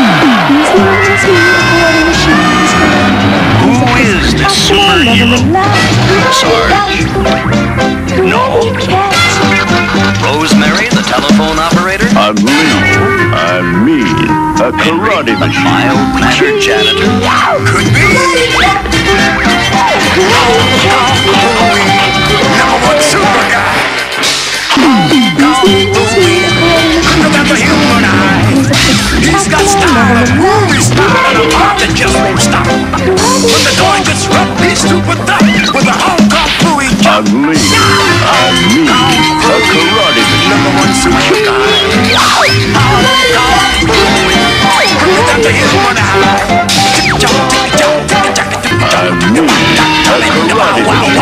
Who is this superhero? Sarge? No. Rosemary, the telephone operator? I'm Leo. I'm mean. A karate the machine. mild-mannered janitor? Could be. Number one super guy. Remember human eyes. me. I'm me, a karate number one super guy. I'm me, a karate